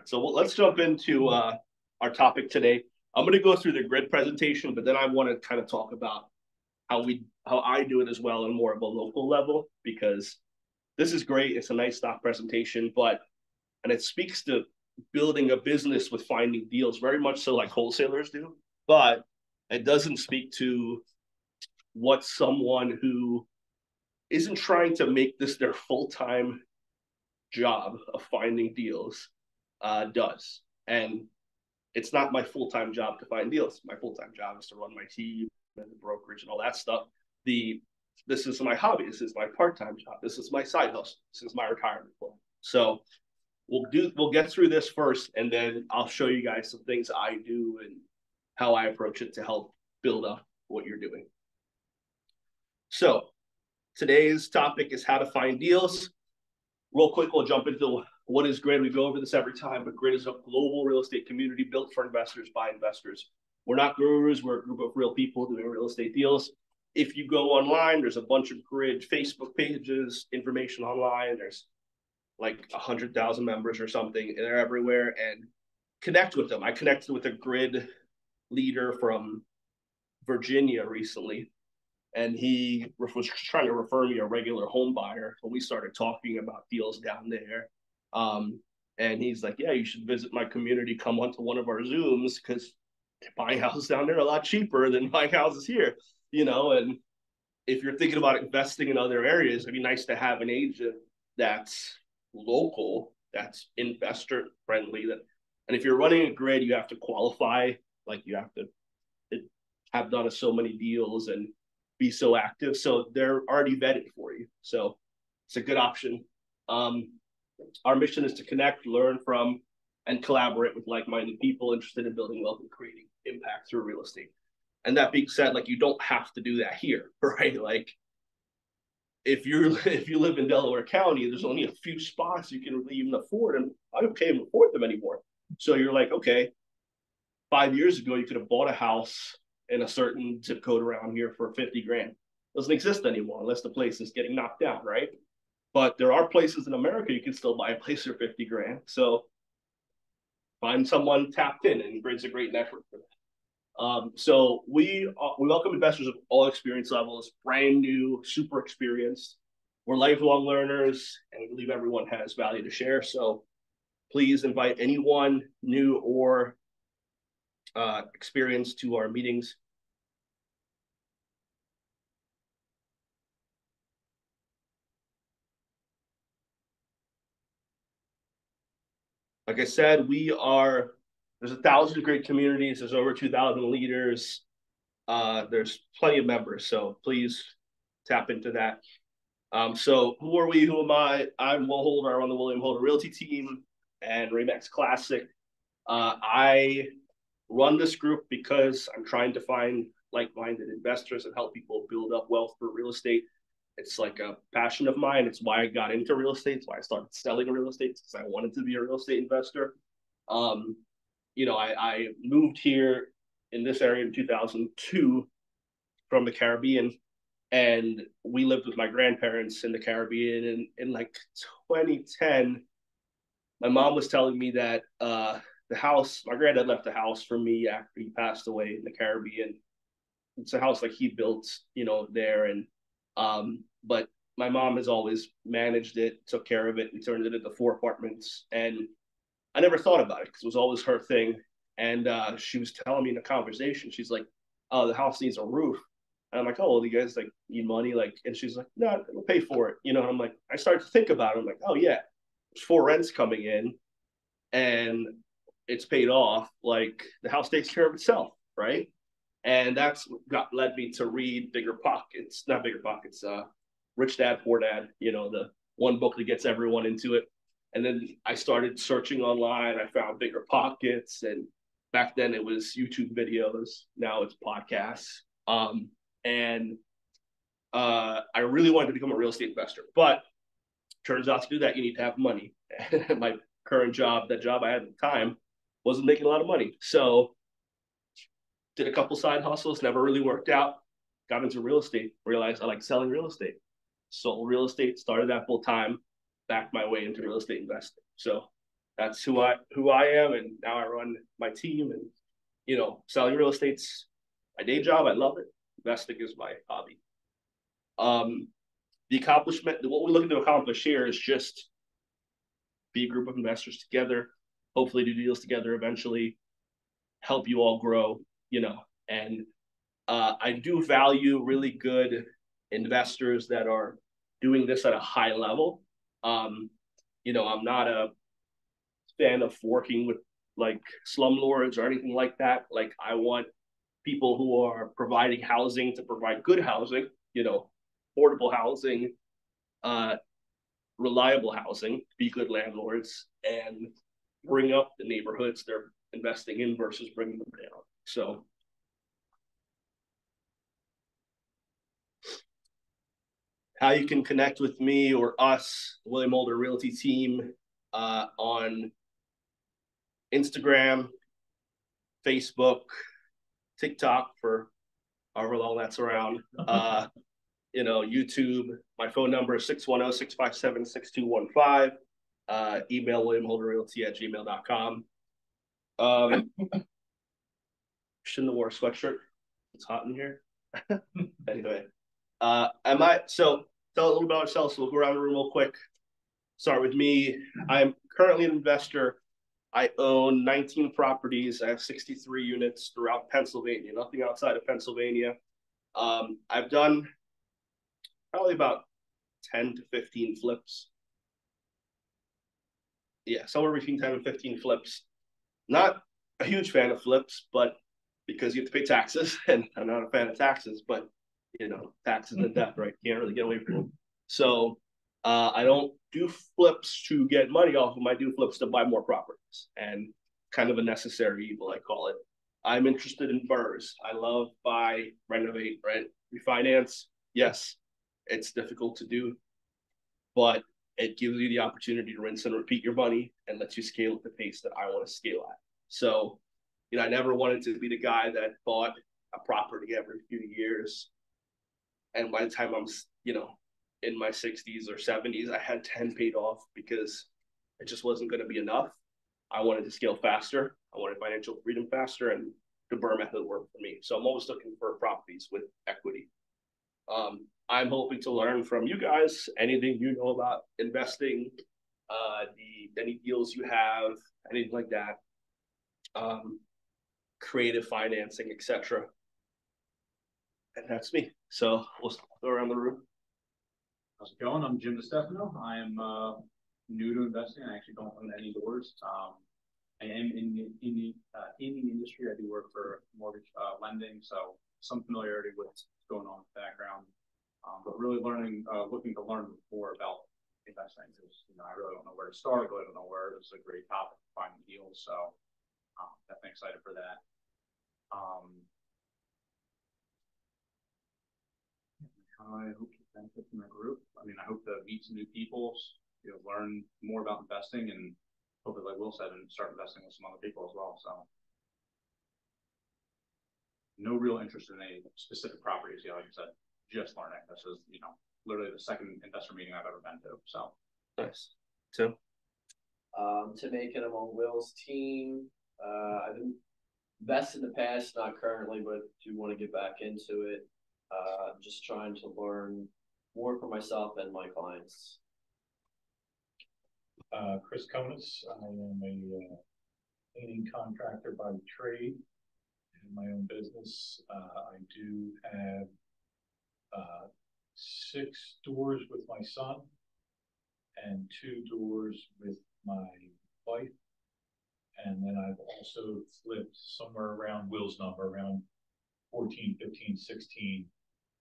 right, so let's jump into uh, our topic today. I'm going to go through the grid presentation, but then I want to kind of talk about how we how I do it as well on more of a local level because this is great. It's a nice stock presentation, but and it speaks to building a business with finding deals very much so like wholesalers do, but it doesn't speak to what someone who isn't trying to make this their full-time job of finding deals uh, does. And it's not my full-time job to find deals. My full-time job is to run my team and the brokerage and all that stuff. The this is my hobby. This is my part-time job. This is my side hustle. This is my retirement plan. So we'll do we'll get through this first, and then I'll show you guys some things I do and how I approach it to help build up what you're doing. So today's topic is how to find deals. Real quick, we'll jump into what is Grid. We go over this every time, but Grid is a global real estate community built for investors by investors. We're not gurus, we're a group of real people doing real estate deals. If you go online, there's a bunch of Grid Facebook pages, information online. There's like a hundred thousand members or something. And they're everywhere, and connect with them. I connected with a Grid leader from Virginia recently, and he was trying to refer me a regular home buyer. When we started talking about deals down there, um, and he's like, "Yeah, you should visit my community. Come onto one of our Zooms because buying houses down there a lot cheaper than buying houses here." You know, and if you're thinking about investing in other areas, it'd be nice to have an agent that's local, that's investor friendly. That, and if you're running a grid, you have to qualify. Like you have to have done so many deals and be so active. So they're already vetted for you. So it's a good option. Um, our mission is to connect, learn from, and collaborate with like-minded people interested in building wealth and creating impact through real estate. And that being said, like you don't have to do that here, right? Like if you're if you live in Delaware County, there's only a few spots you can really even afford, and I can't afford them anymore. So you're like, okay, five years ago you could have bought a house in a certain zip code around here for 50 grand. Doesn't exist anymore unless the place is getting knocked down, right? But there are places in America you can still buy a place for 50 grand. So find someone tapped in and brings a great network for that. Um, so we uh, we welcome investors of all experience levels, brand new, super experienced. We're lifelong learners, and we believe everyone has value to share. So please invite anyone new or uh, experience to our meetings. Like I said, we are, there's a thousand Grid communities. There's over 2,000 leaders. Uh, there's plenty of members. So please tap into that. Um, so who are we? Who am I? I'm Will Holder. I run the William Holder Realty team and Remax Classic. Uh, I run this group because I'm trying to find like-minded investors and help people build up wealth for real estate. It's like a passion of mine. It's why I got into real estate. It's why I started selling real estate because I wanted to be a real estate investor. Um, you know, I, I moved here in this area in 2002 from the Caribbean, and we lived with my grandparents in the Caribbean. And in like 2010, my mom was telling me that uh, the house, my granddad left the house for me after he passed away in the Caribbean. It's a house like he built, you know, there. And, um, but my mom has always managed it, took care of it, and turned it into four apartments. And I never thought about it because it was always her thing. And uh, she was telling me in a conversation, she's like, "Oh, the house needs a roof." And I'm like, "Oh, well, you guys like need money?" Like, and she's like, "No, we'll pay for it." You know, and I'm like, I started to think about it. I'm like, "Oh yeah, there's four rents coming in, and it's paid off, like the house takes care of itself, right? And that's got led me to read Bigger Pockets, not Bigger Pockets, uh, Rich Dad Poor Dad. You know, the one book that gets everyone into it. And then I started searching online. I found Bigger Pockets, and back then it was YouTube videos. Now it's podcasts. Um, and uh, I really wanted to become a real estate investor, but turns out to do that you need to have money. my current job, that job I had at the time, wasn't making a lot of money. So did a couple side hustles, never really worked out. Got into real estate, realized I like selling real estate. Sold real estate, started that full time, backed my way into real estate investing. So that's who I who I am, and now I run my team, and you know, selling real estate's my day job. I love it. Investing is my hobby. Um, the accomplishment, what we're looking to accomplish here is just be a group of investors together, hopefully do deals together eventually, help you all grow, you know, and uh, I do value really good investors that are doing this at a high level. Um, you know, I'm not a fan of working with like slumlords or anything like that. Like I want people who are providing housing to provide good housing, you know, affordable housing, uh, reliable housing, be good landlords, and bring up the neighborhoods they're investing in versus bringing them down. So. How you can connect with me or us, William Holder Realty team, uh, on Instagram, Facebook, TikTok for however long that's around. Uh, you know, YouTube. My phone number is 610-657-6215. Uh, email williamholderrealty at gmail.com. Um, shouldn't have wore a sweatshirt. It's hot in here. anyway, uh, I might, so tell a little about ourselves. We'll go around the room real quick. Start with me. I'm currently an investor. I own 19 properties. I have 63 units throughout Pennsylvania, nothing outside of Pennsylvania. Um, I've done probably about 10 to 15 flips. Yeah, somewhere between 10 and 15 flips. Not a huge fan of flips, but because you have to pay taxes, and I'm not a fan of taxes, but you know, taxes and death, right? You Can't really get away from them. So uh, I don't do flips to get money off them. I do flips to buy more properties, and kind of a necessary evil, I call it. I'm interested in BRRRRs. I love buy, renovate, rent, refinance. Yes, it's difficult to do, but it gives you the opportunity to rinse and repeat your money and lets you scale at the pace that I want to scale at. So, you know, I never wanted to be the guy that bought a property every few years. And by the time I'm, you know, in my 60s or 70s, I had 10 paid off because it just wasn't going to be enough. I wanted to scale faster. I wanted financial freedom faster, and the BRRRR method worked for me. So I'm always looking for properties with equity. Um, I'm hoping to learn from you guys anything you know about investing, uh, the any deals you have, anything like that, um, creative financing, etc. And that's me. So we'll go around the room. How's it going? I'm Jim DeStefano. I am uh, new to investing. I actually don't own any doors. Um, I am in the in the uh, in the industry. I do work for mortgage uh, lending, so some familiarity with what's going on in the background. Um, but really learning, uh, looking to learn more about investing because you know I really don't know where to start. Really don't know where. This is a great topic to find deals, so um, definitely excited for that. Um, I hope to benefit from the group. I mean, I hope to meet some new people, you know, learn more about investing, and hopefully, like Will said, and start investing with some other people as well. So, no real interest in any specific properties. Yeah, like I said, just learning. This is, you know, literally the second investor meeting I've ever been to. So nice. Tim? Um, Tim Aiken, I'm on Will's team. Uh, I've been invested in the past, not currently, but do want to get back into it. Uh, just trying to learn more for myself and my clients. Uh, Chris Conus, I am a uh, cleaning contractor by trade in my own business. Uh, I do have uh, six doors with my son and two doors with my wife. And then I've also flipped somewhere around Will's number, around 14, 15, 16,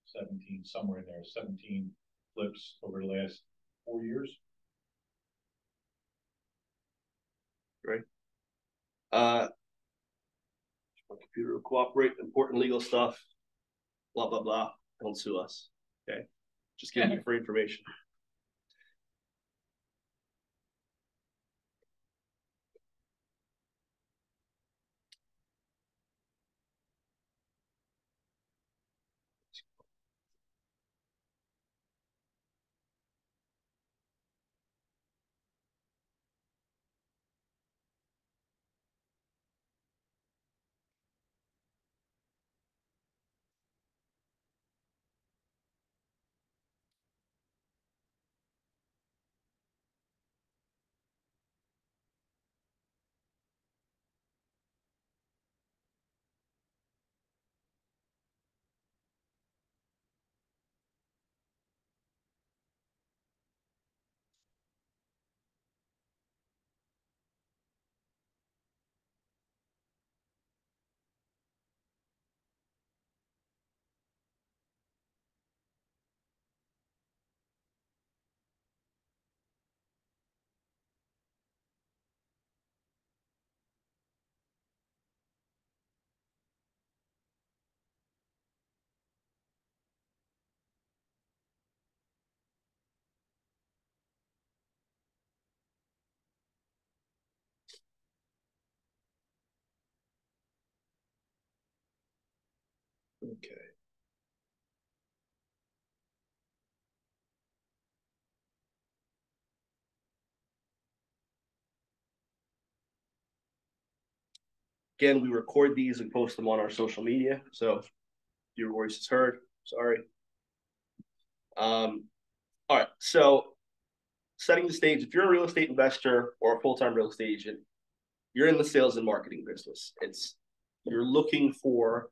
17, somewhere in there, 17 flips over the last four years. Great. Uh, my computer will cooperate, important legal stuff, blah, blah, blah. Don't sue us. Okay. Just giving you free information. Okay. Again, we record these and post them on our social media. So your voice is heard. Sorry. Um, all right. So setting the stage, if you're a real estate investor or a full-time real estate agent, you're in the sales and marketing business. It's you're looking for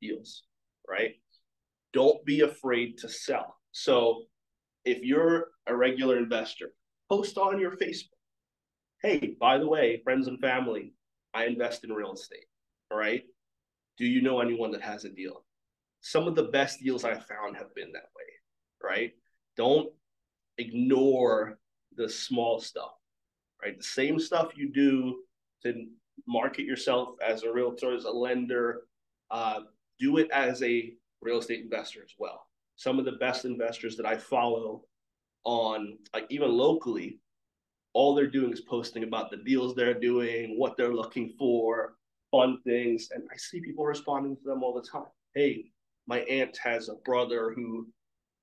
deals, right? Don't be afraid to sell. So if you're a regular investor, post on your Facebook. Hey, by the way, friends and family, I invest in real estate. All right. Do you know anyone that has a deal? Some of the best deals I found have been that way, right? Don't ignore the small stuff, right? The same stuff you do to market yourself as a realtor, as a lender, uh, do it as a real estate investor as well. Some of the best investors that I follow on, like even locally, all they're doing is posting about the deals they're doing, what they're looking for, fun things. And I see people responding to them all the time. Hey, my aunt has a brother who,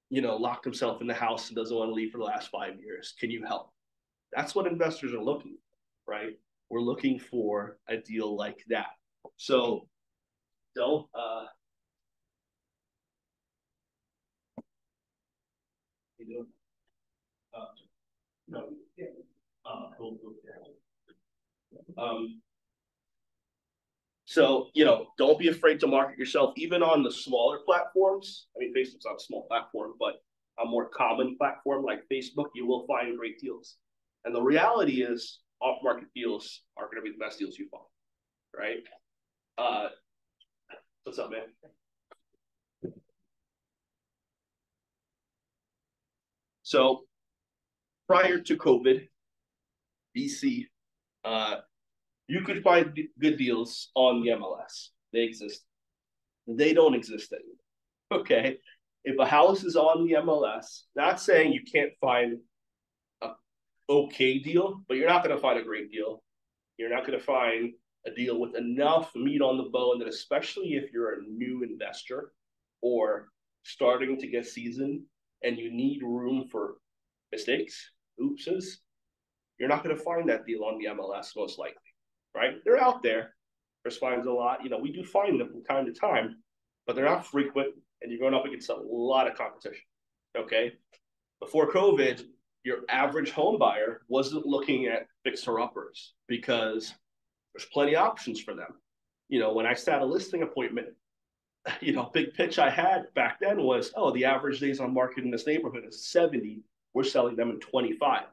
you know, locked himself in the house and doesn't want to leave for the last five years. Can you help? That's what investors are looking for, right? We're looking for a deal like that. So don't uh you doing? Uh, no, yeah. Uh, cool, cool, yeah. Um, so, you know, don't be afraid to market yourself, even on the smaller platforms. I mean, Facebook's not a small platform, but a more common platform like Facebook, you will find great deals. And the reality is, off market deals are going to be the best deals you find, right? Uh, what's up, man? So, prior to COVID, BC, uh, you could find good deals on the MLS. They exist. They don't exist anymore. Okay. If a house is on the MLS, not saying you can't find a okay deal, but you're not going to find a great deal. You're not going to find a deal with enough meat on the bone that, especially if you're a new investor or starting to get seasoned and you need room for mistakes, oopses, you're not going to find that deal on the MLS most likely, right? They're out there. Chris finds a lot. You know, we do find them from time to time, but they're not frequent, and you're going up against a lot of competition. Okay. Before COVID, your average home buyer wasn't looking at fixer uppers because there's plenty of options for them. You know, when I sat a listing appointment, you know, big pitch I had back then was, oh, the average days on market in this neighborhood is 70. We're selling them in 25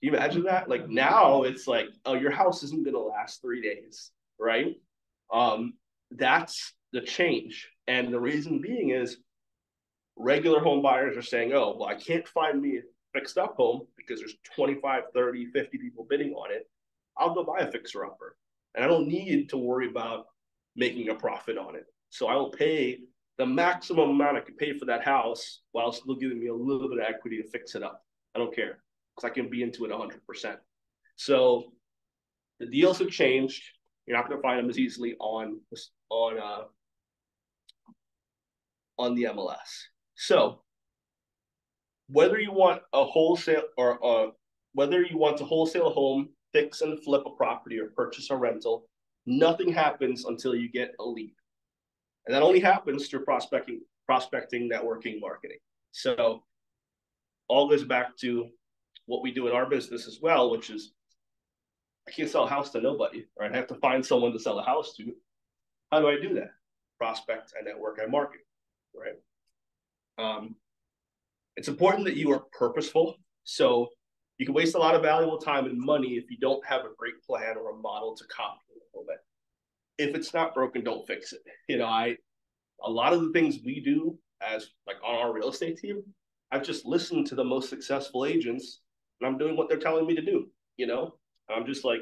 you imagine that? Like now it's like, oh, your house isn't gonna last three days, right? Um, that's the change. And the reason being is regular home buyers are saying, oh, well, I can't find me a fixed up home because there's 25, 30, 50 people bidding on it. I'll go buy a fixer upper. And I don't need to worry about making a profit on it. So I will pay the maximum amount I can pay for that house while still giving me a little bit of equity to fix it up. I don't care because I can be into it 100%. So the deals have changed. You're not going to find them as easily on on uh, on the MLS. So whether you want a wholesale or uh, whether you want to wholesale a home, fix and flip a property, or purchase a rental, nothing happens until you get a lead, and that only happens through prospecting, prospecting, networking, marketing. So all goes back to what we do in our business as well, which is I can't sell a house to nobody, right? I have to find someone to sell a house to. How do I do that? Prospect, I network, I market, right? Um, it's important that you are purposeful. So you can waste a lot of valuable time and money if you don't have a great plan or a model to copy a little bit. If it's not broken, don't fix it. You know, I a lot of the things we do as like on our real estate team, I've just listened to the most successful agents and I'm doing what they're telling me to do. You know, I'm just like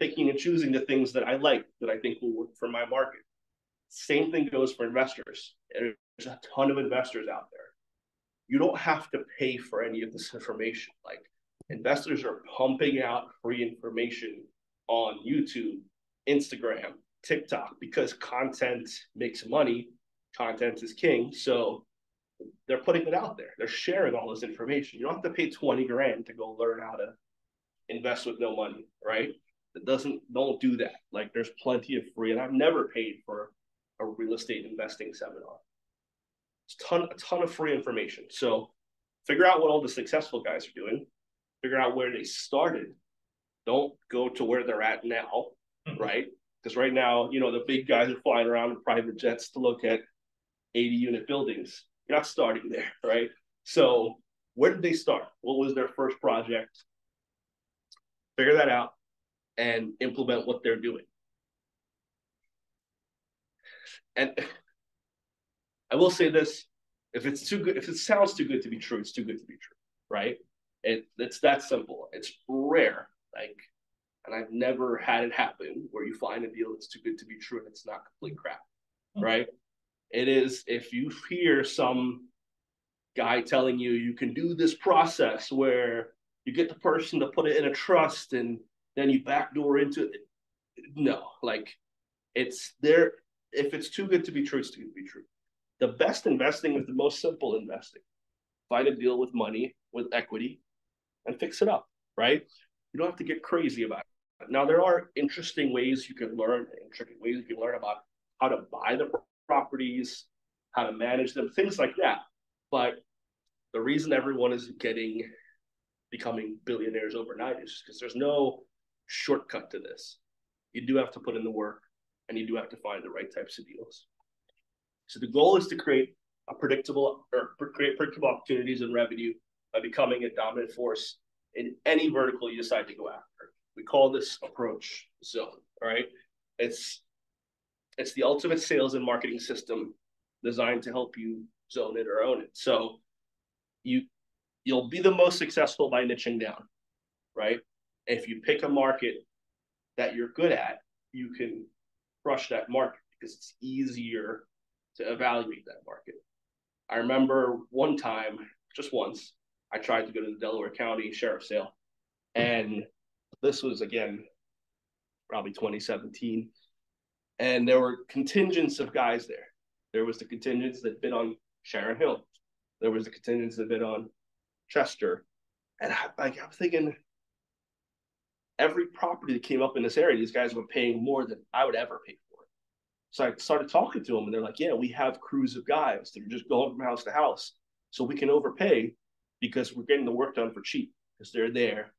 picking and choosing the things that I like that I think will work for my market. Same thing goes for investors. There's a ton of investors out there. You don't have to pay for any of this information. Like investors are pumping out free information on YouTube, Instagram, TikTok because content makes money. Content is king. So they're putting it out there. They're sharing all this information. You don't have to pay 20 grand to go learn how to invest with no money, right? It doesn't don't do that. Like there's plenty of free, and I've never paid for a real estate investing seminar. It's a ton, a ton of free information. So figure out what all the successful guys are doing, figure out where they started. Don't go to where they're at now, mm-hmm. right? Because right now, you know, the big guys are flying around in private jets to look at 80 unit buildings. You're not starting there, right? So where did they start? What was their first project? Figure that out and implement what they're doing. And I will say this: if it's too good, if it sounds too good to be true, it's too good to be true, right? It, it's that simple. It's rare, like, and I've never had it happen where you find a deal that's too good to be true and it's not complete crap, mm-hmm. right? It is if you hear some guy telling you you can do this process where you get the person to put it in a trust and then you backdoor into it. No, like it's there. If it's too good to be true, it's too good to be true. The best investing is the most simple investing. Find a deal with money, with equity, and fix it up, right? You don't have to get crazy about it. Now, there are interesting ways you can learn, intricate ways you can learn about how to buy the properties, how to manage them, things like that. But the reason everyone is getting becoming billionaires overnight is because there's no shortcut to this. You do have to put in the work and you do have to find the right types of deals. So the goal is to create a predictable or create predictable opportunities and revenue by becoming a dominant force in any vertical you decide to go after. We call this approach zone. All right. It's it's the ultimate sales and marketing system designed to help you zone it or own it. So you you'll be the most successful by niching down, right? If you pick a market that you're good at, you can crush that market because it's easier to evaluate that market. I remember one time, just once, I tried to go to the Delaware County Sheriff Sale, and this was again probably 2017, and there were contingents of guys there. There was the contingents that bid on Sharon Hill. There was the contingents that bid on Chester, and I, like I'm thinking, every property that came up in this area, these guys were paying more than I would ever pay for it. So I started talking to them, and they're like, "Yeah, we have crews of guys that are just going from house to house, so we can overpay because we're getting the work done for cheap because they're there."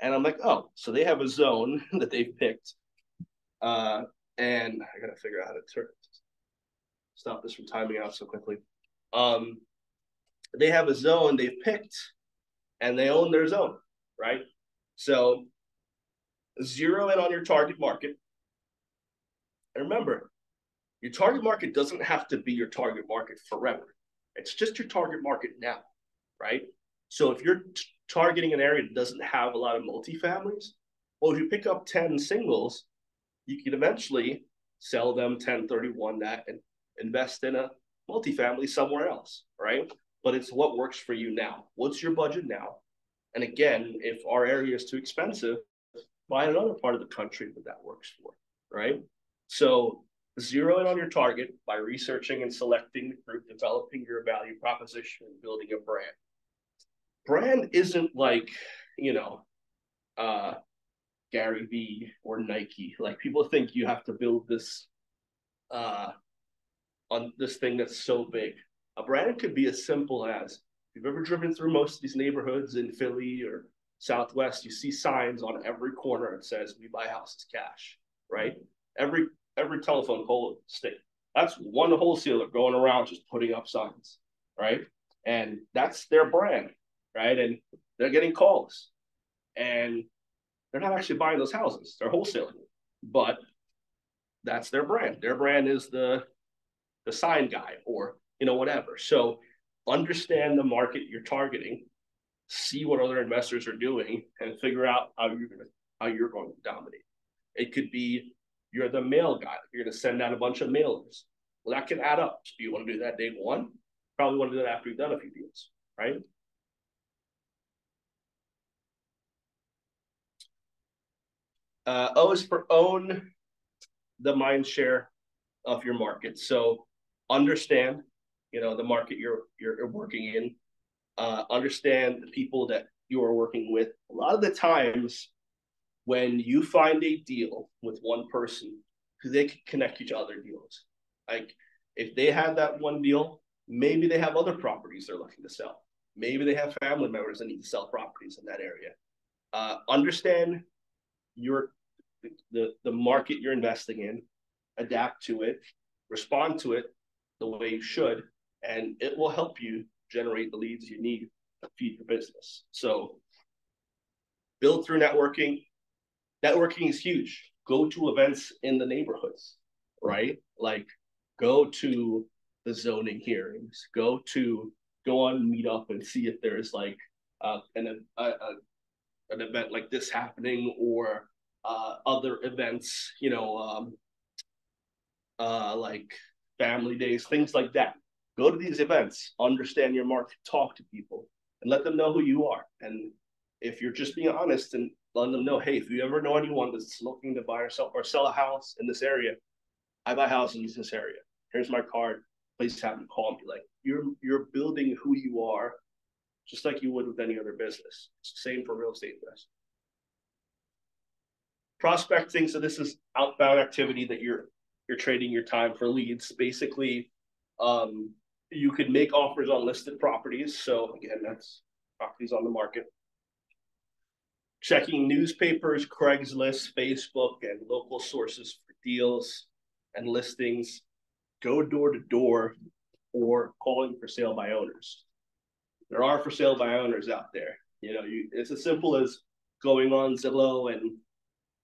And I'm like, "Oh, so they have a zone that they've picked." Uh, and I gotta figure out how to turn stop this from timing out so quickly. Um, they have a zone they've picked, and they own their zone, right? So zero in on your target market. And remember, your target market doesn't have to be your target market forever. It's just your target market now, right? So if you're t- targeting an area that doesn't have a lot of multifamilies, well, if you pick up 10 singles, you can eventually sell them 1031 that and invest in a multifamily somewhere else, right? But it's what works for you now. What's your budget now? And again, if our area is too expensive, buy another part of the country that that works for, right? So zero in on your target by researching and selecting the group, developing your value proposition, and building a brand. Brand isn't like, you know, uh, Gary Vee or Nike. Like people think you have to build this uh, on this thing that's so big. A brand could be as simple as if you've ever driven through most of these neighborhoods in Philly or Southwest, you see signs on every corner that says "We buy houses cash." Right? Every every telephone pole stick. That's one wholesaler going around just putting up signs, right? And that's their brand, right? And they're getting calls, and they're not actually buying those houses; they're wholesaling. But that's their brand. Their brand is the the sign guy, or you know whatever. So understand the market you're targeting see what other investors are doing and figure out how you're gonna how you're going to dominate. It could be you're the mail guy. You're gonna send out a bunch of mailers. Well, that can add up. Do you want to do that day one? Probably want to do that after you've done a few deals, right? Uh, o is for own. the mind share of your market. So understand, you know, the market you're you're working in. Uh, understand the people that you are working with. A lot of the times, when you find a deal with one person, they can connect you to other deals. Like if they have that one deal, maybe they have other properties they're looking to sell. Maybe they have family members that need to sell properties in that area. Uh, understand your the the market you're investing in, adapt to it, respond to it the way you should, and it will help you generate the leads you need to feed your business. So build through networking. Networking is huge. Go to events in the neighborhoods, right? Like go to the zoning hearings, go to go on meetup and see if there's like uh, an a, a, an event like this happening or uh, other events, you know, um, uh, like family days, things like that. Go to these events, understand your market, talk to people, and let them know who you are. And if you're just being honest and letting them know, hey, if you ever know anyone that's looking to buy or sell or sell a house in this area, I buy houses in this area. Here's my card. Please have them call me. Like you're you're building who you are, just like you would with any other business. It's the same for real estate investing prospecting. So this is outbound activity that you're you're trading your time for leads. Basically, um, you could make offers on listed properties. So again, that's properties on the market. Checking newspapers, Craigslist, Facebook, and local sources for deals and listings. Go door to door or calling for sale by owners. There are for sale by owners out there. You know, you, it's as simple as going on Zillow and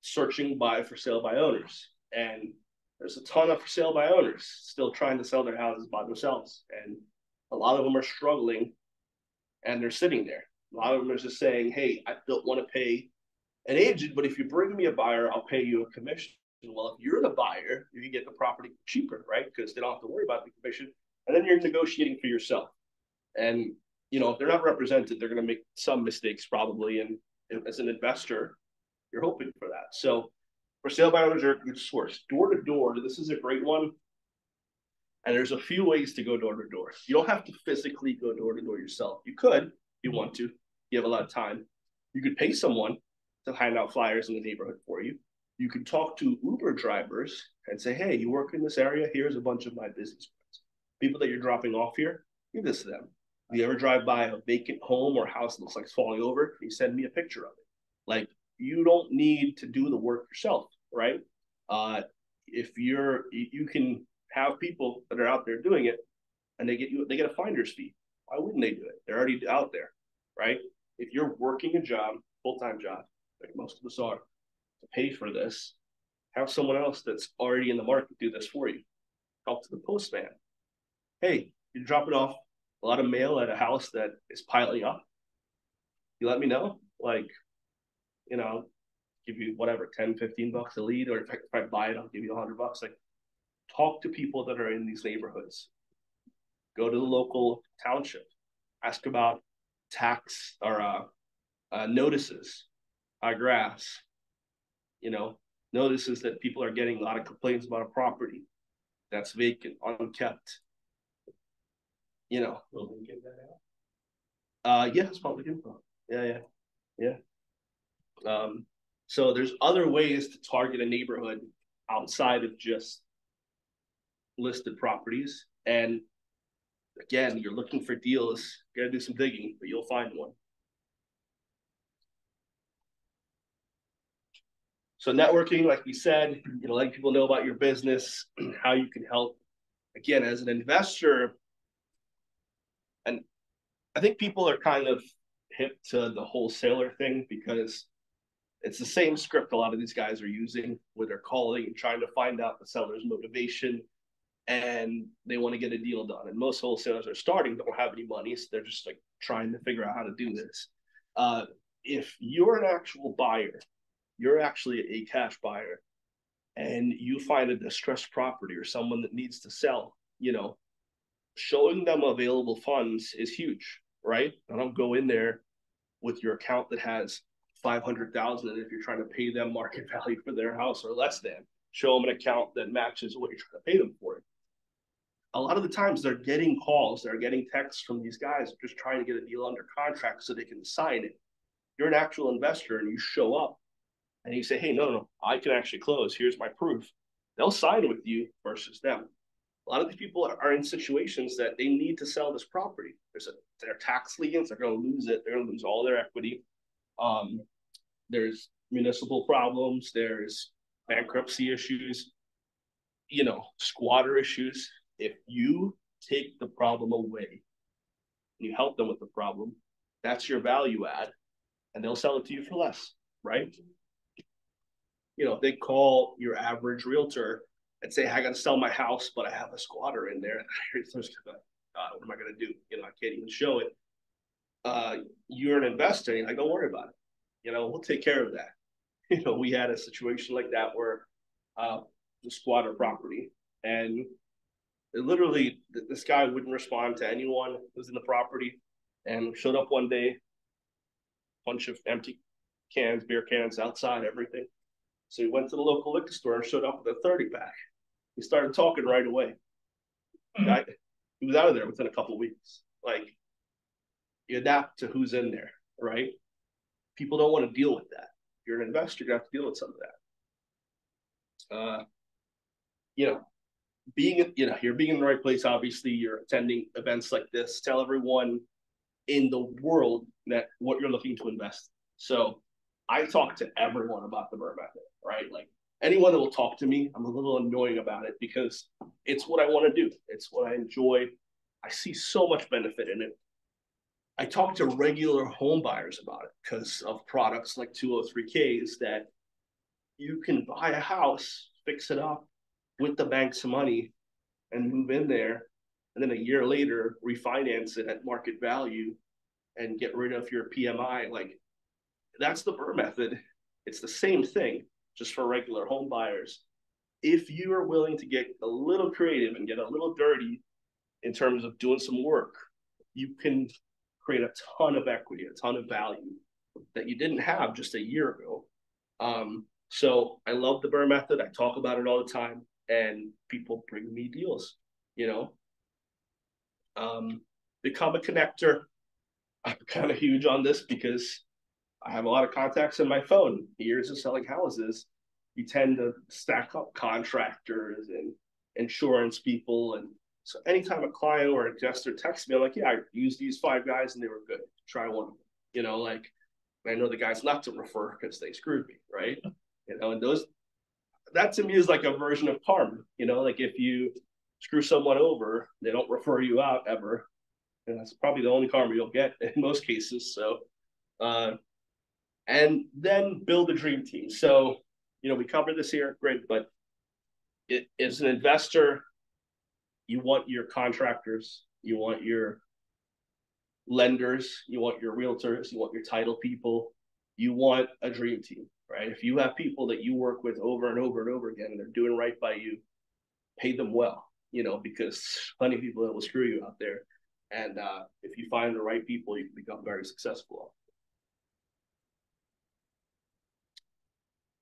searching by for sale by owners. And there's a ton of for sale by owners still trying to sell their houses by themselves. And a lot of them are struggling and they're sitting there. A lot of them are just saying, hey, I don't want to pay an agent, but if you bring me a buyer, I'll pay you a commission. Well, if you're the buyer, you can get the property cheaper, right? Because they don't have to worry about the commission. And then you're negotiating for yourself. And, you know, if they're not represented, they're going to make some mistakes probably. And as an investor, you're hoping for that. So for sale by a good source. Door to door, this is a great one. And there's a few ways to go door to door. You don't have to physically go door to door yourself. You could, if you want to. You have a lot of time. You could pay someone to hand out flyers in the neighborhood for you. You could talk to Uber drivers and say, hey, you work in this area? Here's a bunch of my business friends. People that you're dropping off here, give this to them. You ever drive by a vacant home or house that looks like it's falling over, you send me a picture of it. Like you don't need to do the work yourself, right? Uh, if you're, you can have people that are out there doing it, and they get you, they get a finder's fee. Why wouldn't they do it? They're already out there, right? If you're working a job, full time job, like most of us are, to pay for this, have someone else that's already in the market do this for you. Talk to the postman. Hey, you drop it off a lot of mail at a house that is piling up. You let me know. Like, you know, give you whatever, 10, 15 bucks a lead, or if I, if I buy it, I'll give you 100 bucks. Like, talk to people that are in these neighborhoods. Go to the local township, ask about tax or uh, uh, notices, uh, grass, you know, notices that people are getting a lot of complaints about a property that's vacant, unkept. You know, Will they give that out? uh, yeah, it's public info. Yeah, yeah, yeah. Um, so there's other ways to target a neighborhood outside of just listed properties. And again, you're looking for deals, you gotta do some digging, but you'll find one. So networking, like we said, you know, letting people know about your business, how you can help. Again, as an investor, and I think people are kind of hip to the wholesaler thing because it's the same script a lot of these guys are using where they're calling and trying to find out the seller's motivation and they want to get a deal done. And most wholesalers are starting don't have any money, so they're just like trying to figure out how to do this. Uh, if you're an actual buyer, you're actually a cash buyer, and you find a distressed property or someone that needs to sell, you know, showing them available funds is huge, right? I don't go in there with your account that has five hundred thousand if you're trying to pay them market value for their house or less than. show them an account that matches what you're trying to pay them for it. A lot of the times they're getting calls, they're getting texts from these guys just trying to get a deal under contract so they can sign it. You're an actual investor and you show up and you say, hey, no, no, no, I can actually close. Here's my proof. They'll sign with you versus them. A lot of these people are in situations that they need to sell this property. There's a their tax liens, they're going to lose it. They're going to lose all their equity. Um, there's municipal problems. There's bankruptcy issues. You know, squatter issues. If you take the problem away, you help them with the problem, that's your value add, and they'll sell it to you for less, right? You know, they call your average realtor and say, I got to sell my house, but I have a squatter in there. uh, what am I going to do? You know, I can't even show it. Uh, you're an investor, and like, don't worry about it. You know, we'll take care of that. You know, we had a situation like that where uh, the squatter property, and literally this guy wouldn't respond to anyone who was in the property, and showed up one day, bunch of empty cans, beer cans outside, everything. So he went to the local liquor store and showed up with a 30 pack. He started talking right away. Guy, he was out of there within a couple weeks. Like you adapt to who's in there, right? People don't want to deal with that. If you're an investor, you have to deal with some of that. Uh, you know, being you know you're being in the right place. Obviously, you're attending events like this. Tell everyone in the world that what you're looking to invest. So, I talk to everyone about the BRRRR method, right? Like anyone that will talk to me, I'm a little annoying about it because it's what I want to do. It's what I enjoy. I see so much benefit in it. I talk to regular home buyers about it because of products like 203Ks that you can buy a house, fix it up with the bank's money, and move in there. And then a year later, refinance it at market value and get rid of your PMI. Like that's the BRRRR method. It's the same thing just for regular home buyers. If you are willing to get a little creative and get a little dirty in terms of doing some work, you can create a ton of equity, a ton of value that you didn't have just a year ago. Um, so I love the BRRRR method. I talk about it all the time, and people bring me deals. You know, um, become a connector. I'm kind of huge on this because I have a lot of contacts in my phone. Years of selling houses, you tend to stack up contractors and insurance people. And so anytime a client or a investor texts me, I'm like, yeah, I used these five guys and they were good. Try one of them. You know, like I know the guys not to refer because they screwed me, right? You know, and those that to me is like a version of karma. You know, like if you screw someone over, they don't refer you out ever. And that's probably the only karma you'll get in most cases. So uh, and then build a dream team. So, you know, we covered this here, great, but it, as an investor, you want your contractors, you want your lenders, you want your realtors, you want your title people, you want a dream team, right? If you have people that you work with over and over and over again, and they're doing right by you, pay them well, you know, because plenty of people that will screw you out there. And uh, if you find the right people, you can become very successful.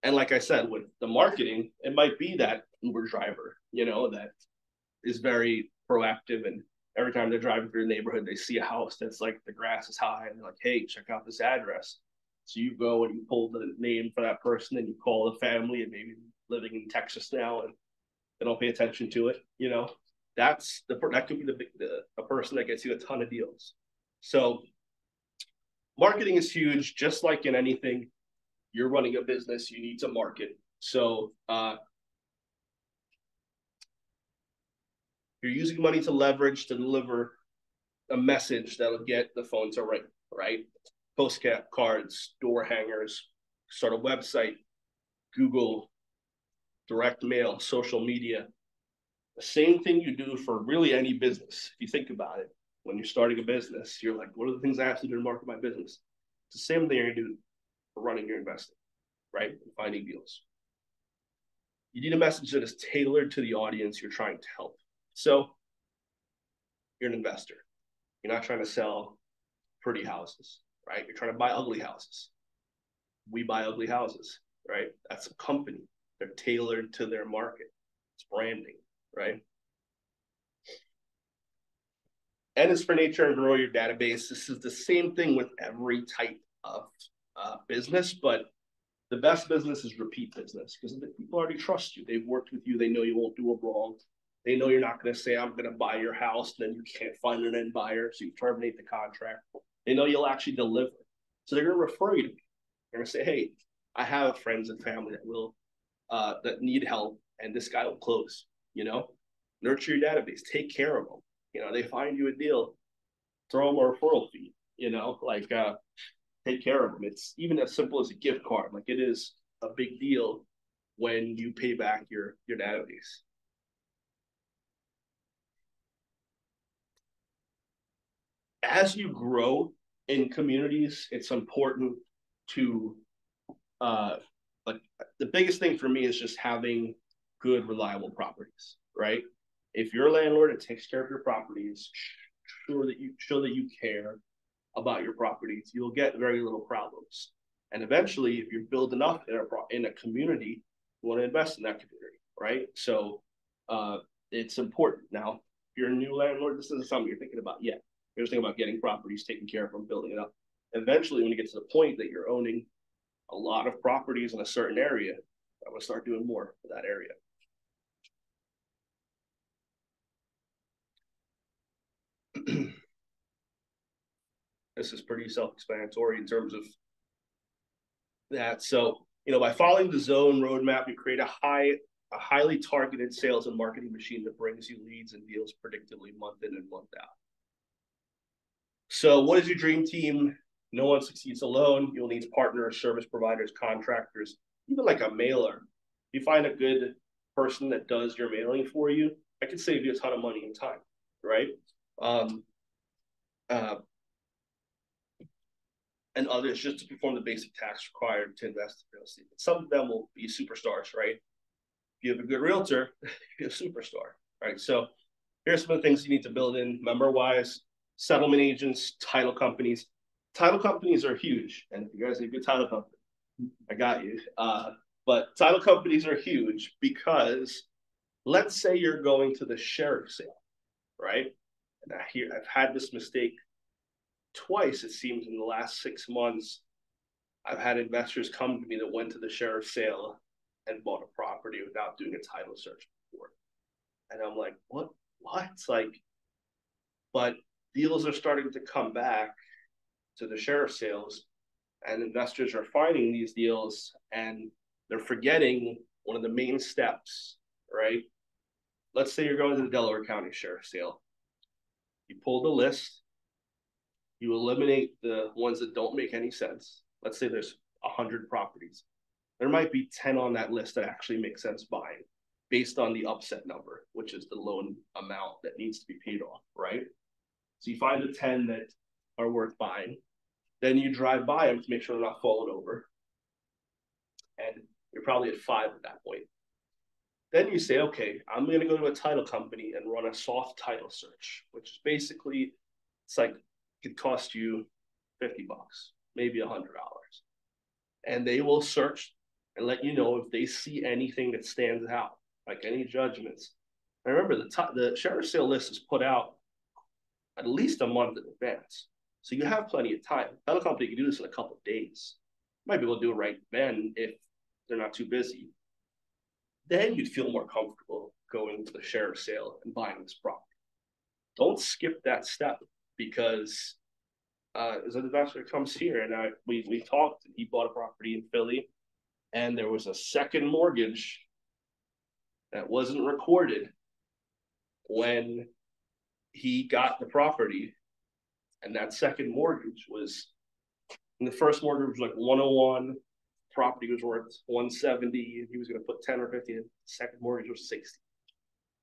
And like I said, with the marketing, it might be that Uber driver, you know, that is very proactive and every time they're driving through the neighborhood, they see a house that's like the grass is high and they're like, hey, check out this address. So you go and you pull the name for that person and you call the family and maybe living in Texas now and they don't pay attention to it. You know, that's the that could be the, the a person that gets you a ton of deals. So marketing is huge, just like in anything you're running a business, you need to market. So uh, you're using money to leverage to deliver a message that'll get the phone to ring, right? Postcards, door hangers, start a website, Google, direct mail, social media. The same thing you do for really any business. If you think about it, when you're starting a business, you're like, what are the things I have to do to market my business? It's the same thing you're gonna do for running your investing, right? And finding deals. You need a message that is tailored to the audience you're trying to help. So you're an investor. You're not trying to sell pretty houses, right? You're trying to buy ugly houses. We buy ugly houses, right? That's a company. They're tailored to their market. It's branding, right? N is for nature and grow your database. This is the same thing with every type of uh, business, but the best business is repeat business because people already trust you. They've worked with you. They know you won't do it wrong. They know you're not going to say, I'm going to buy your house. And then you can't find an end buyer. So you terminate the contract. They know you'll actually deliver. So they're going to refer you to me. They're going to say, Hey, I have friends and family that will, uh, that need help. And this guy will close, you know, nurture your database, take care of them. You know, they find you a deal, throw them a referral fee, you know, like, uh, take care of them. It's even as simple as a gift card. Like it is a big deal when you pay back your your database. As you grow in communities, it's important to uh like the biggest thing for me is just having good reliable properties, right? If you're a landlord that takes care of your properties, sure that you show that you care, about your properties, you'll get very little problems. And eventually, if you build enough in a, in a community, you want to invest in that community, right? So uh, it's important. Now, if you're a new landlord, this isn't something you're thinking about yet. You're just thinking about getting properties, taking care of them, building it up. Eventually, when you get to the point that you're owning a lot of properties in a certain area, I'm going to start doing more for that area. This is pretty self-explanatory in terms of that. So, you know, by following the zone roadmap, you create a high, a highly targeted sales and marketing machine that brings you leads and deals predictably month in and month out. So, what is your dream team? No one succeeds alone. You'll need partners, service providers, contractors, even like a mailer. If you find a good person that does your mailing for you, I can save you a ton of money and time, right? Um, uh, and others just to perform the basic tasks required to invest in real estate. Some of them will be superstars, right? If you have a good realtor, you're a superstar, right? So here's some of the things you need to build in member wise settlement agents, title companies. Title companies are huge. And if you guys need a good title company, I got you. Uh, but title companies are huge because let's say you're going to the sheriff sale, right? And I hear I've had this mistake twice, it seems, in the last six months, I've had investors come to me that went to the sheriff's sale and bought a property without doing a title search before. And I'm like, what? What? Like, but deals are starting to come back to the sheriff's sales, and investors are finding these deals and they're forgetting one of the main steps, right? Let's say you're going to the Delaware County Sheriff's sale. You pull the list, you eliminate the ones that don't make any sense. Let's say there's 100 properties. There might be 10 on that list that actually make sense buying based on the upset number, which is the loan amount that needs to be paid off, right? So you find the 10 that are worth buying. Then you drive by them to make sure they're not falling over. And you're probably at five at that point. Then you say, okay, I'm going to go to a title company and run a soft title search, which is basically, it's like could cost you 50 bucks, maybe a hundred dollars. And they will search and let you know if they see anything that stands out, like any judgments. Remember, the, the sheriff's sale list is put out at least a month in advance. So you have plenty of time. Title company can do this in a couple of days. Might be able to do it right then if they're not too busy. Then you'd feel more comfortable going to the sheriff's sale and buying this property. Don't skip that step because uh, as an investor comes here and I we we talked and he bought a property in Philly and there was a second mortgage that wasn't recorded when he got the property and that second mortgage was the first mortgage was like 101 property was worth 170 and he was going to put 10 or 50 in second mortgage was 60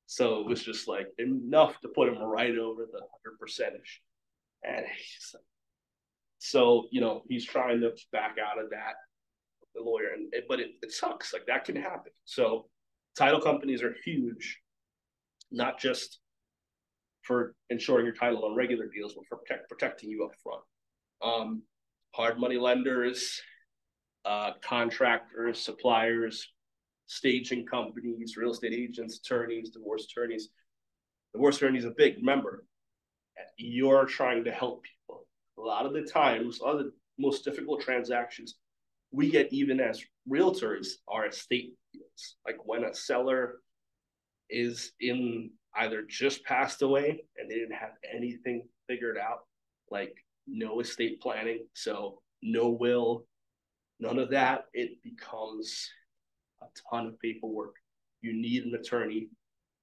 so it was just like enough to put him right over the 100 percentage. And so, you know, he's trying to back out of that, the lawyer, and but it, it sucks. Like that can happen. So, title companies are huge, not just for ensuring your title on regular deals, but for protect, protecting you up front. Um, hard money lenders, uh, contractors, suppliers, staging companies, real estate agents, attorneys, divorce attorneys. Divorce attorneys are big. Remember, you're trying to help people. A lot of the times, a of the most difficult transactions we get even as realtors are estate deals. Like when a seller is in either just passed away and they didn't have anything figured out, like no estate planning, so no will, none of that, it becomes a ton of paperwork. You need an attorney.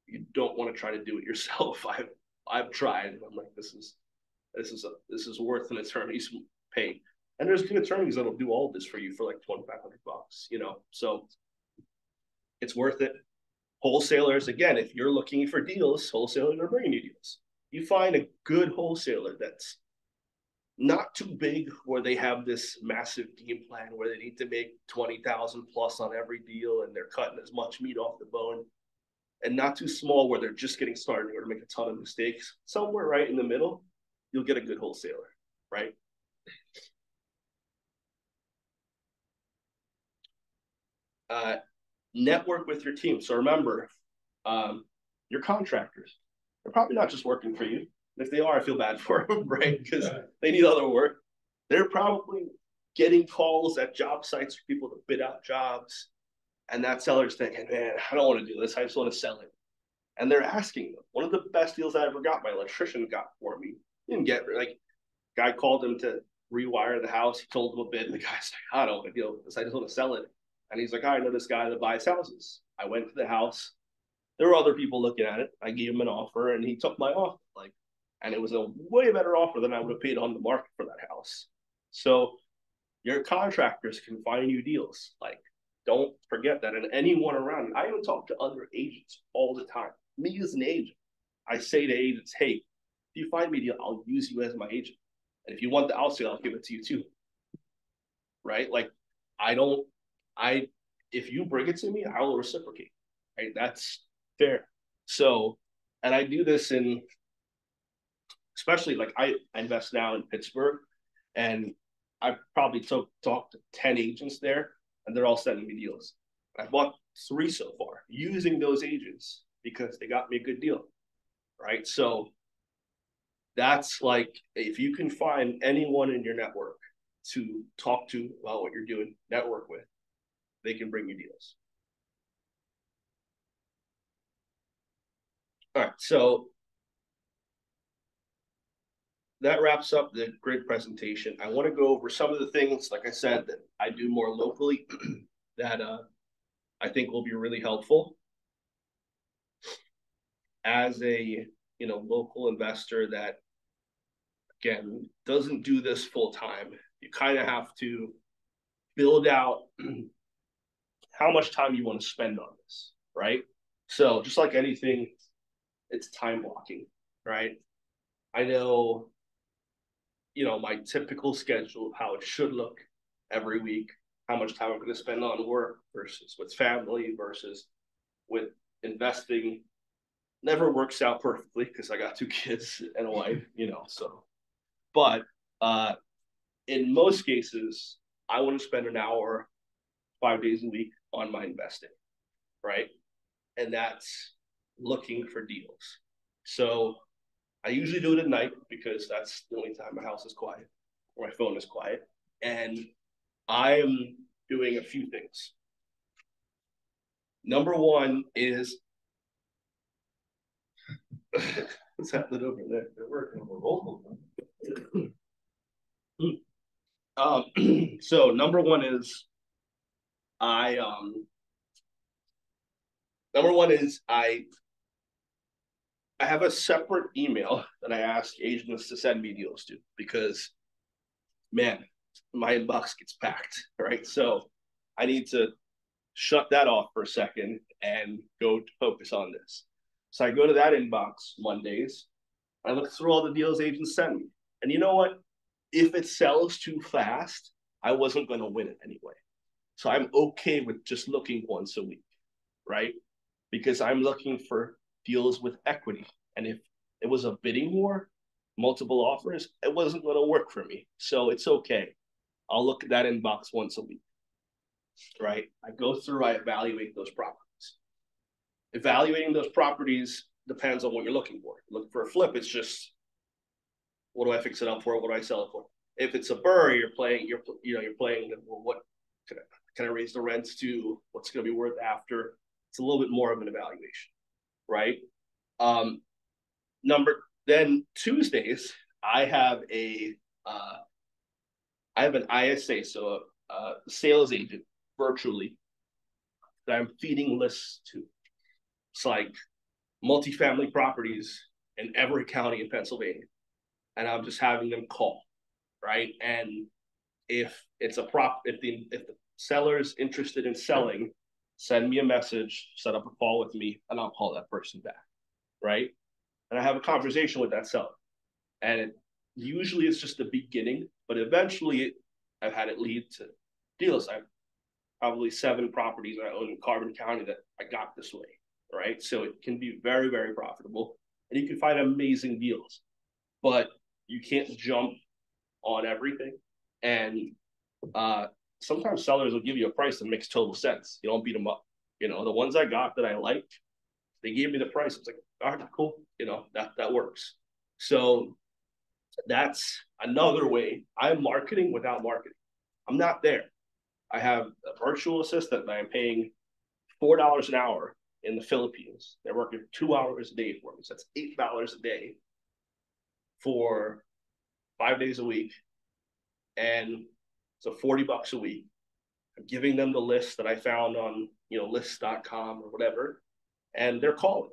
You don't want to try to do it yourself. I've I've tried. I'm like, this is this is a this is worth an attorney's pay. And there's good attorneys that'll do all this for you for like 2,500 bucks, you know? So it's worth it. Wholesalers, again, if you're looking for deals, wholesalers are bringing you deals. You find a good wholesaler that's not too big where they have this massive game plan where they need to make 20,000 plus on every deal and they're cutting as much meat off the bone and not too small where they're just getting started or to make a ton of mistakes. Somewhere right in the middle, you'll get a good wholesaler, right? Uh, network with your team. So remember, um, your contractors, they're probably not just working for you. If they are, I feel bad for them, right? Because they need other work. They're probably getting calls at job sites for people to bid out jobs. And that seller's thinking, man, I don't want to do this. I just want to sell it. And they're asking them. One of the best deals I ever got, my electrician got for me. Didn't get like, guy called him to rewire the house. He told him a bid. and the guy's like, ah, I don't want to deal with this. I just want to sell it. And he's like, I know this guy that buys houses. I went to the house. There were other people looking at it. I gave him an offer and he took my offer. Like, and it was a way better offer than I would have paid on the market for that house. So your contractors can find you deals. Like, don't forget that. And anyone around I even talk to other agents all the time. Me as an agent, I say to agents, hey, if you find me a deal, I'll use you as my agent. And if you want the house sale, I'll give it to you too. Right? Like, I don't I if you bring it to me, I will reciprocate. Right? That's fair. So, and I do this in especially like I invest now in Pittsburgh and I probably took talked to 10 agents there and they're all sending me deals. I bought three so far using those agents because they got me a good deal. Right. So that's like if you can find anyone in your network to talk to about what you're doing, network with, they can bring you deals. All right, so that wraps up the grid presentation. I want to go over some of the things, like I said, that I do more locally that uh, I think will be really helpful. As a you know local investor that again doesn't do this full time, you kind of have to build out how much time you want to spend on this, right? So just like anything, it's time blocking, right? I know, you know, my typical schedule, of how it should look every week, how much time I'm going to spend on work versus with family versus with investing never works out perfectly because I got two kids and a wife, you know, so but uh in most cases, I want to spend an hour five days a week on my investing, right? And that's looking for deals. So I usually do it at night because that's the only time my house is quiet or my phone is quiet. And I am doing a few things. Number one is what's happening over there? They're working on um, so number one is I um number one is I I have a separate email that I ask agents to send me deals to because man, my inbox gets packed, right? So I need to shut that off for a second and go to focus on this. So I go to that inbox Mondays. I look through all the deals agents send me. And you know what? If it sells too fast, I wasn't going to win it anyway. So I'm okay with just looking once a week, right? Because I'm looking for deals with equity. And if it was a bidding war, multiple offers, it wasn't going to work for me. So it's okay. I'll look at that inbox once a week. right? I go through, I evaluate those properties. Evaluating those properties depends on what you're looking for. Look for a flip, it's just what do I fix it up for? What do I sell it for? If it's a BRRRR, you're playing, you're you know, you're playing well, what can I, can I raise the rents to what's going to be worth after? It's a little bit more of an evaluation, right? Um, number then Tuesdays, I have a uh, I have an ISA, so a, a sales agent virtually that I'm feeding lists to. It's like multifamily properties in every county in Pennsylvania, and I'm just having them call, right? And if it's a prop, if the if the seller is interested in selling, send me a message, set up a call with me, and I'll call that person back, right? And I have a conversation with that seller, and it, usually it's just the beginning, but eventually I've had it lead to deals. I've probably seven properties I own in Carbon County that I got this way, right? So it can be very, very profitable and you can find amazing deals, but you can't jump on everything. And uh, sometimes sellers will give you a price that makes total sense. You don't beat them up. You know, the ones I got that I liked, they gave me the price. It's like, all right, cool. You know, that, that works. So that's another way I'm marketing without marketing. I'm not there. I have a virtual assistant that I'm paying $4 an hour in the Philippines. They're working two hours a day for me. So that's eight dollars a day for five days a week. And so 40 bucks a week. I'm giving them the list that I found on, you know, list.com or whatever. And they're calling.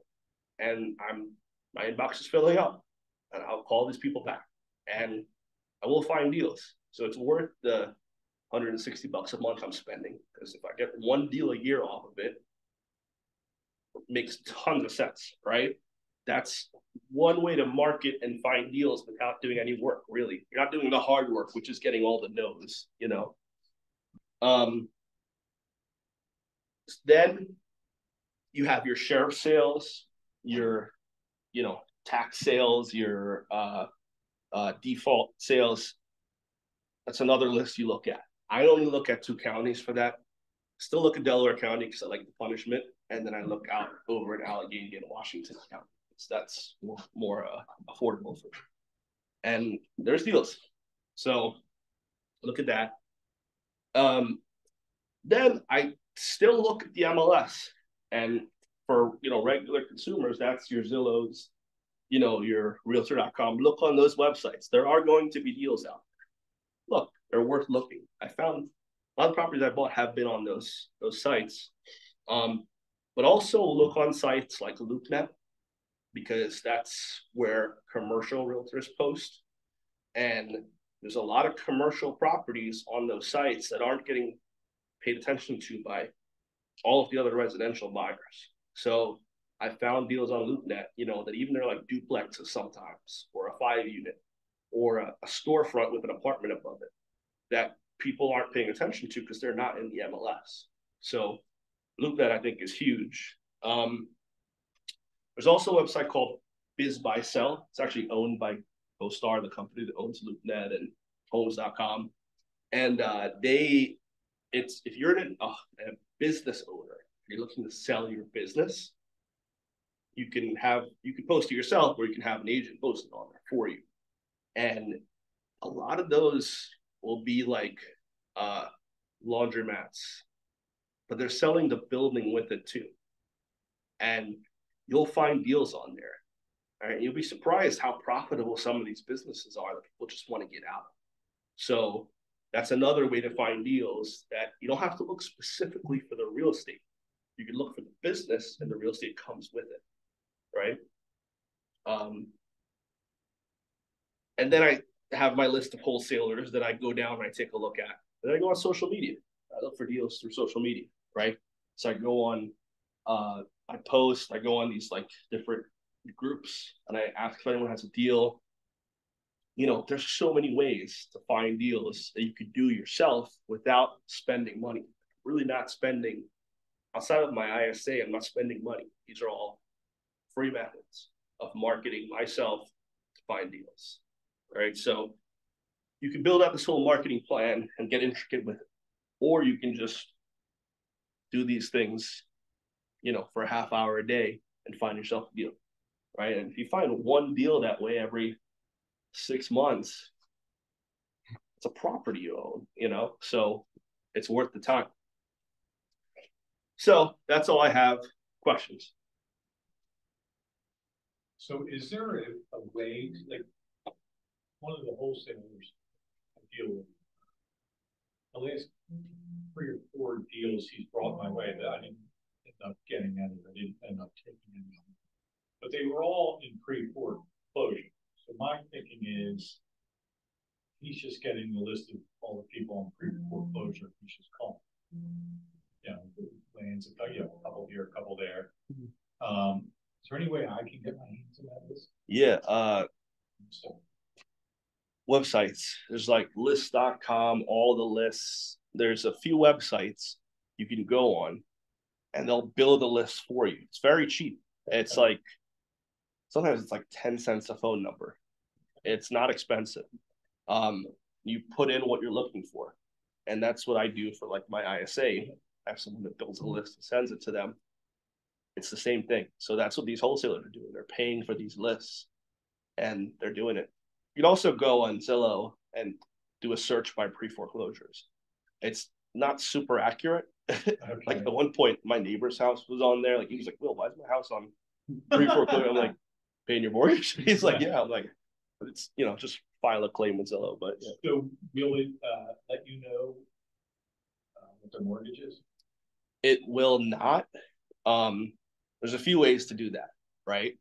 And I'm my inbox is filling up. And I'll call these people back. And I will find deals. So it's worth the 160 bucks a month I'm spending. Because if I get one deal a year off of it, makes tons of sense, right? That's one way to market and find deals without doing any work, really. You're not doing the hard work, which is getting all the no's, you know. Um, then you have your sheriff sales, your, you know, tax sales, your uh, uh, default sales. That's another list you look at. I only look at two counties for that. Still look at Delaware County because I like the punishment, and then I look out over at Allegheny and Washington County. So that's more, uh, affordable for. And there's deals. So look at that. Um, then I still look at the MLS, and for you know regular consumers, that's your Zillows, you know your Realtor.com. Look on those websites. There are going to be deals out there. Look, they're worth looking. I found a lot of properties I bought have been on those those sites. Um, but also look on sites like LoopNet because that's where commercial realtors post. And there's a lot of commercial properties on those sites that aren't getting paid attention to by all of the other residential buyers. So I found deals on LoopNet, you know, that even they're like duplexes sometimes, or a five unit, or a, a storefront with an apartment above it that people aren't paying attention to because they're not in the MLS. So LoopNet, I think, is huge. Um, there's also a website called BizBuySell. It's actually owned by CoStar, the company that owns LoopNet and Homes.com. And uh, they, it's if you're an, uh, a business owner, you're looking to sell your business, you can have you can post it yourself, or you can have an agent post it on there for you. And a lot of those will be like uh, laundromats, but they're selling the building with it too. And you'll find deals on there. All right, you'll be surprised how profitable some of these businesses are that people just want to get out. Of. So that's another way to find deals that you don't have to look specifically for the real estate. You can look for the business and the real estate comes with it, right? Um, and then I have my list of wholesalers that I go down and I take a look at. Then I go on social media. I look for deals through social media, right? So I go on, uh, I post, I go on these like different groups and I ask if anyone has a deal. You know, there's so many ways to find deals that you could do yourself without spending money. Really not spending outside of my ISA, I'm not spending money. These are all free methods of marketing myself to find deals right? So you can build out this whole marketing plan and get intricate with it, or you can just do these things, you know, for a half hour a day and find yourself a deal, right? And if you find one deal that way every six months, it's a property you own, you know, so it's worth the time. So that's all I have. Questions? So is there a, a way, like, one of the wholesalers I deal with, the last three or four deals he's brought my way that I didn't up getting any, I didn't end up taking any of them. But they were all in pre-foreclosure. So my thinking is, he's just getting the list of all the people on pre-foreclosure, he's just calling. You know, lands, you know, a couple here, a couple there. Um, is there any way I can get my hands on that list? Yeah, uh, So, websites. There's like list.com, all the lists. There's a few websites you can go on and they'll build a list for you. It's very cheap. It's like sometimes it's like 10 cents a phone number. It's not expensive. Um, you put in what you're looking for. And that's what I do for like my ISA. I have someone that builds a list and sends it to them. It's the same thing. So that's what these wholesalers are doing. They're paying for these lists and they're doing it. You can also go on Zillow and do a search by pre foreclosures. It's not super accurate. like at one point, my neighbor's house was on there. Like he was like, "Will, why is my house on pre foreclosure?" I'm like, "Paying your mortgage?" He's like, "Yeah." I'm like, "It's you know just file a claim with Zillow." But yeah. So will it, uh, let you know, uh, what the mortgage is? it will not. Um, there's a few ways to do that, right?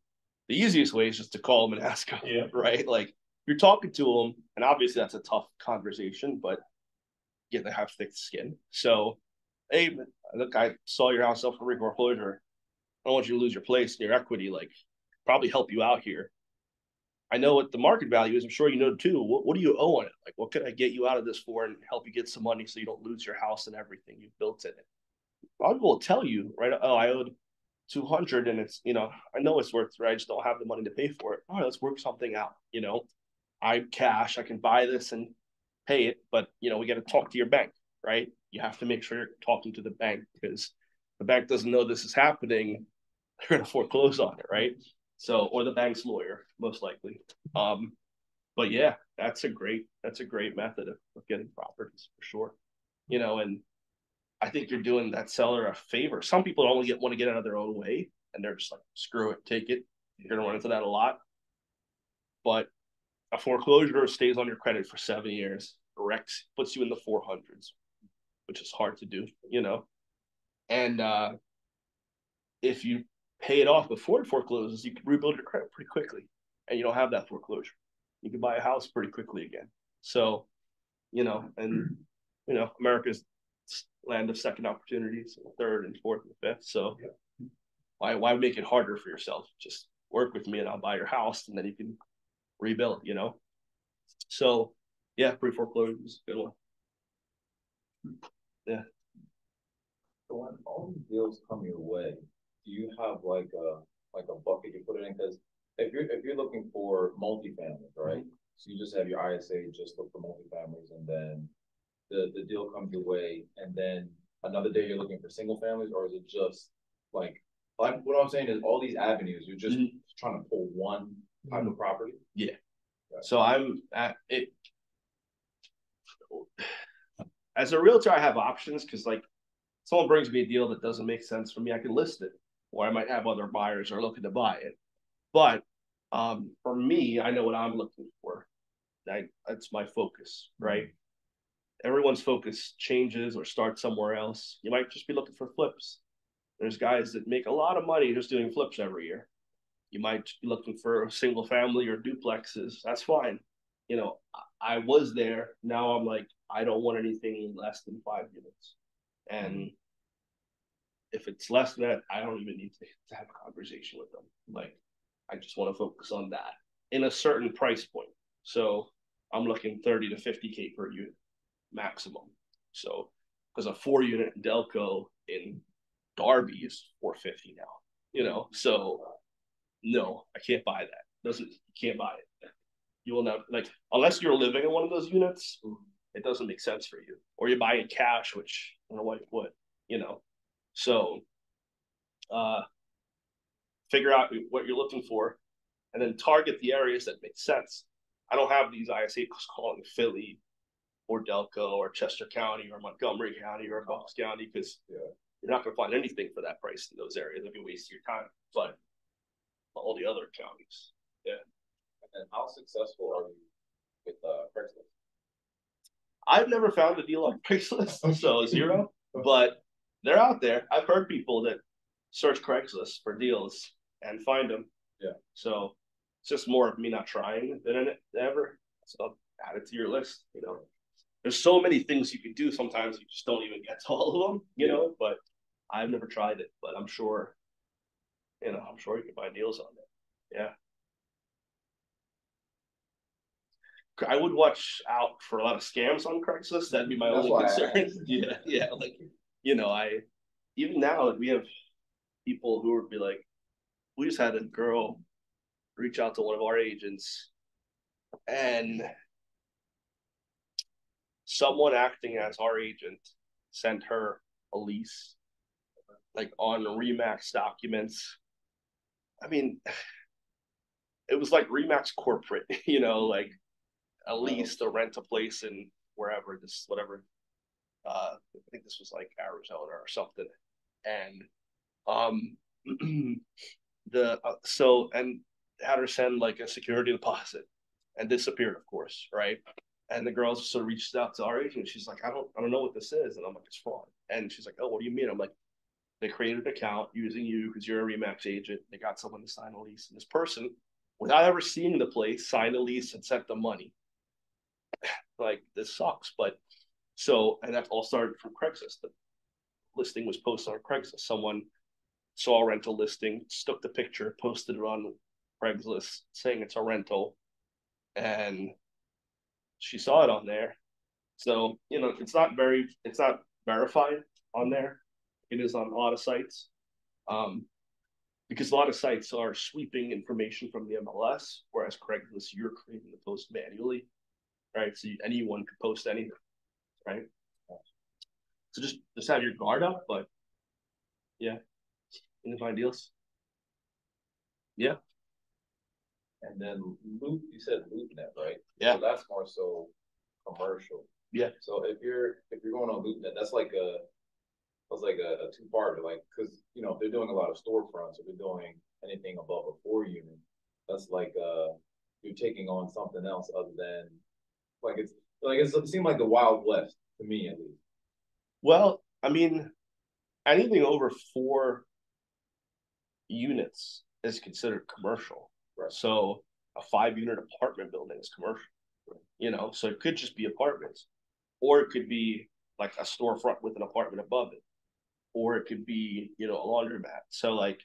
The easiest way is just to call them and ask them, Yeah. right? Like you're talking to them, and obviously that's a tough conversation, but have to have thick skin. So, hey, look, I saw your house up for foreclosure. I don't want you to lose your place and your equity. Like, probably help you out here. I know what the market value is. I'm sure you know too. What, what do you owe on it? Like, what could I get you out of this for and help you get some money so you don't lose your house and everything you've built in it? A lot of people will tell you, right? Oh, I owed 200 and it's, you know, I know it's worth, right? I just don't have the money to pay for it. All right, let's work something out. You know, I cash, I can buy this and pay it, but, you know, we got to talk to your bank, right? You have to make sure you're talking to the bank because the bank doesn't know this is happening. They're going to foreclose on it, right? So, or the bank's lawyer, most likely. Um, but yeah, that's a great, that's a great method of, of getting properties for sure. You know, and I think you're doing that seller a favor. Some people only get want to get out of their own way, and they're just like, screw it, take it. You're gonna run into that a lot. But a foreclosure stays on your credit for seven years. Wrecks puts you in the four hundreds, which is hard to do, you know. And uh, if you pay it off before it forecloses, you can rebuild your credit pretty quickly, and you don't have that foreclosure. You can buy a house pretty quickly again. So, you know, and you know, America's land of second opportunities, third and fourth and fifth. So why why make it harder for yourself? Just work with me and I'll buy your house and then you can rebuild, you know? So yeah, pre foreclosure is a good one. So when all these deals come your way, do you have like a, like a bucket you put it in? Cause if you're, if you're looking for multifamily, right? So you just have your ISA, just look for multifamilies and then the, the deal comes your way and then another day you're looking for single families or is it just like, like what I'm saying is all these avenues, you're just Mhm. trying to pull one type of property? Yeah. So I'm at it. As a realtor, I have options because like someone brings me a deal that doesn't make sense for me, I can list it, or I might have other buyers are looking to buy it. But um, for me, I know what I'm looking for. That that's my focus, right? Everyone's focus changes or starts somewhere else. You might just be looking for flips. There's guys that make a lot of money just doing flips every year. You might be looking for a single family or duplexes. That's fine. You know, I, was there. Now I'm like, I don't want anything less than five units. And mm-hmm. if it's less than that, I don't even need to, to have a conversation with them. Like, I just want to focus on that in a certain price point. So I'm looking 30 to 50K per unit maximum. So, because a four unit Delco in Darby is 450 now, you know, so no, I can't buy that. Doesn't, you can't buy it. You will not, like, unless you're living in one of those units, it doesn't make sense for you. Or you buy in cash, which I don't know why you would, you know. So, uh, figure out what you're looking for, and then target the areas that make sense. I don't have these ISAs calling Philly or Delco or Chester County or Montgomery County or Bucks County because Yeah. you're not going to find anything for that price in those areas if you waste your time. But all the other counties, Yeah. And how successful are you with, uh, Craigslist? I've never found a deal on Craigslist, so zero. But they're out there. I've heard people that search Craigslist for deals and find them. Yeah. So it's just more of me not trying than ever. So add it to your list. You know, there's so many things you can do. Sometimes you just don't even get to all of them. You Yeah. know, but I've never tried it. But I'm sure. You know, I'm sure you can buy deals on it. Yeah. I would watch out for a lot of scams on Craigslist. That'd be my That's only concern. yeah, yeah. Like, you know, I even now we have people who would be like, we just had a girl reach out to one of our agents, and someone acting as our agent sent her a lease, like on Remax documents. I mean, it was like Remax corporate, you know, like a lease to rent a place in wherever this whatever. Uh, I think this was like Arizona or something, and um, the uh, so and had her send like a security deposit and disappeared, of course, right? And the girls sort of reached out to our agent. She's like, I don't, I don't know what this is, and I'm like, it's fraud. And she's like, Oh, what do you mean? I'm like, they created an account using you because you're a Remax agent. They got someone to sign a lease, and this person, without ever seeing the place, signed a lease and sent the money. like this sucks, but so and that all started from Craigslist. The listing was posted on Craigslist. Someone saw a rental listing, stuck the picture, posted it on Craigslist saying it's a rental, and she saw it on there. So you know it's not very it's not verified on there. It is on a lot of sites, um, because a lot of sites are sweeping information from the MLS, whereas Craigslist you're creating the post manually, right? So you, anyone could post anything, right? So just just have your guard up, but yeah, you can find deals. Yeah. And then loop, you said LoopNet, right? Yeah. So that's more so commercial. Yeah. So if you're, if you're going on LoopNet, that's like a, that's like a, a two-part, like, cause, you know, if they're doing a lot of storefronts, if they're doing anything above a four unit, that's like, uh, you're taking on something else other than, like, it's, like, it's, it seemed like the Wild West, to me at least. Well, I mean, anything over four units is considered commercial. Right. So a five unit apartment building is commercial. You know, so it could just be apartments. Or it could be like a storefront with an apartment above it. Or it could be, you know, a laundromat. So like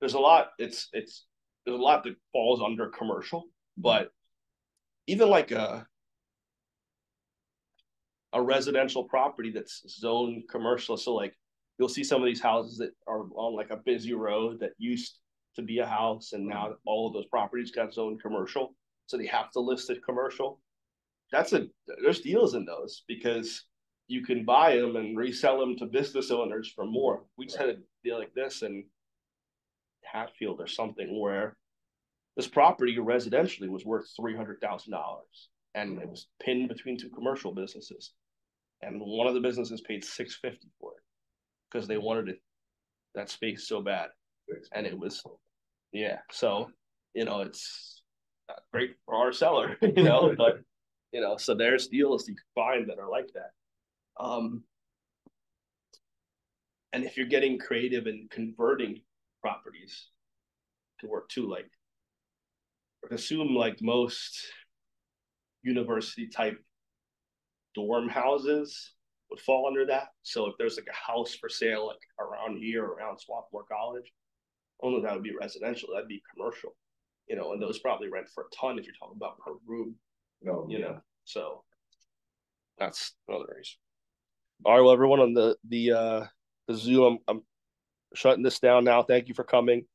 there's a lot, it's it's there's a lot that falls under commercial, but even like a a residential property that's zoned commercial. So like you'll see some of these houses that are on like a busy road that used to be a house and now mm-hmm. all of those properties got zoned commercial. So they have to list it commercial. That's a there's deals in those because you can buy them and resell them to business owners for more. We just had a deal like this in Hatfield or something where this property residentially was worth three hundred thousand dollars and it was pinned between two commercial businesses. And one of the businesses paid six fifty for it because they wanted it that space so bad. And it was yeah, so you know, it's not great for our seller, you know, but you know, so there's deals you can find that are like that. Um and if you're getting creative and converting properties to work too, like assume like most university type dorm houses would fall under that. So if there's like a house for sale like around here, around Swarthmore College, only that would be residential, that'd be commercial. You know, and those probably rent for a ton if you're talking about per room, No, you know. So that's another reason. All right, well, everyone on the the uh the Zoom, I'm, I'm shutting this down now. Thank you for coming.